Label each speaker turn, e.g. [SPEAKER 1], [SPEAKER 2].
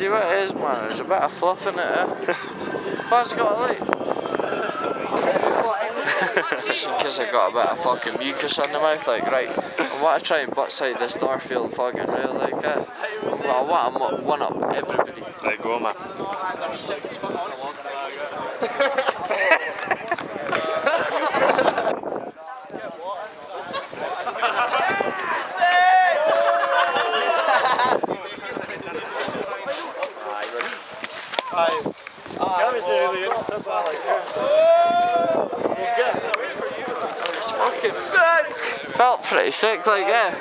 [SPEAKER 1] See what it is, man? There's a bit of fluff in it, eh? Why's it got a light? Just in case I got a bit of fucking mucus on the mouth, like, right, I want to try and butt side this Northfield fucking rail, like, eh? Well, I want to one up everybody.
[SPEAKER 2] Right, go, on, man.
[SPEAKER 1] It's fucking sick. Felt pretty sick, like, yeah.